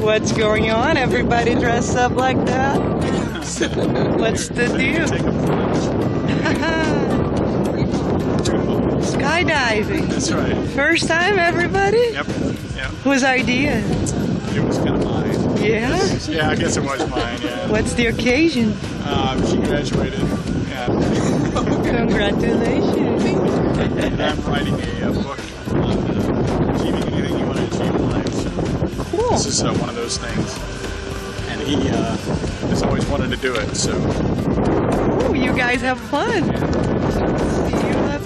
What's going on? Everybody dressed up like that? What's the deal? Skydiving. That's right. First time, everybody? Yep. Yep. Whose idea? It was kind of mine. Yeah? Yeah, I guess it was mine. Yeah. What's the occasion? Um, she graduated. Yeah. Congratulations. And I'm writing a, uh book on uh, achieving anything you want to achieve in life. So This is uh, one of those things. And he uh, has always wanted to do it. So Ooh, you guys have fun. See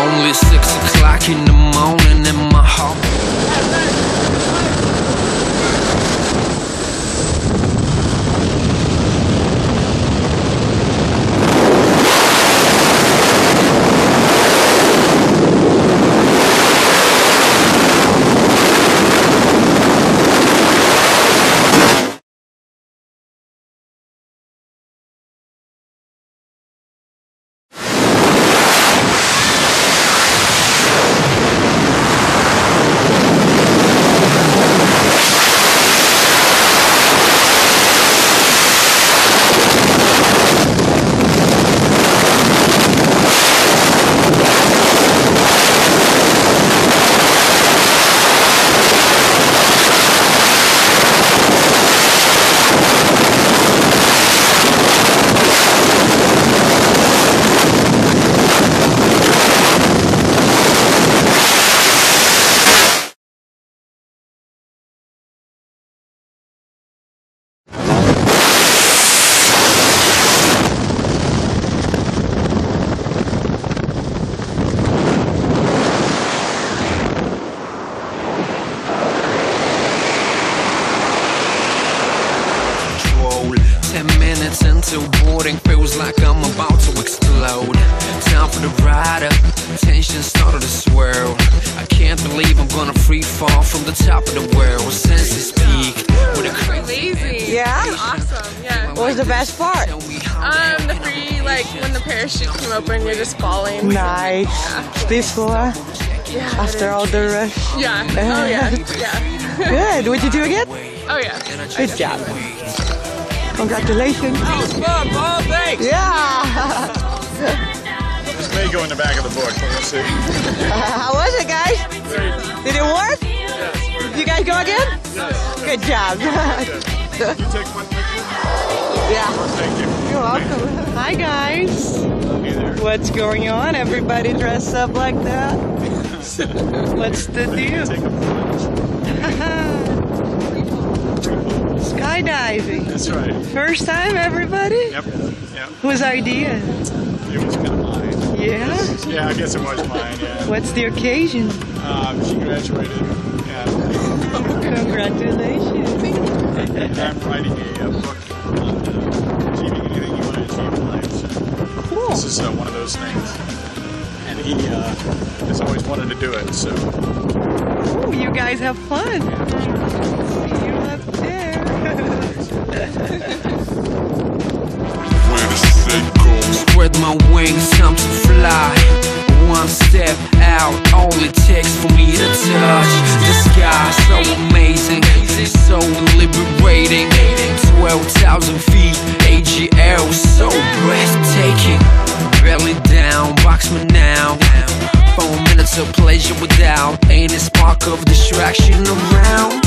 Only six o'clock in the morning in my heart. Minutes into boarding feels like I'm about to explode. Time for the rider. Tension started to swirl. I can't believe I'm gonna free fall from the top of the world. Senses peak with a crazy. Lazy. Yeah? Awesome. Yeah. What was the best part? Tell Um, the free like when the parachute came open, you're just falling. Nice. Peaceful, huh? Yeah. After all the rush. Yeah. Oh yeah. Yeah. Good. Would you do again? Oh yeah. Good job. Congratulations. Oh thanks. Yeah. this may go in the back of the book. We'll see. How was it, guys? Did it work? You guys go again? Yes. Good job. Yes. You take one picture. yeah. Thank you. You're welcome. Hi, guys. Hey there. What's going on? Everybody dressed up like that? What's the deal? A Skydiving. That's right. First time, everybody? Yep. Yep. Whose idea? It was kind of mine. Yeah? Yeah, I guess it was mine. Yeah. What's the occasion? Um, she graduated. Yeah. Congratulations. I'm writing a, uh book on uh, achieving anything you want to achieve in life. So Cool. this is uh, one of those things. And he uh, has always wanted to do it. So Ooh, you guys have fun. You Spread my wings, time to fly. One step out, all it takes for me to touch the sky. So amazing, so liberating. 12,000 feet, AGL, so breathtaking. Belly down, box me now. Four minutes of pleasure without any spark of distraction around.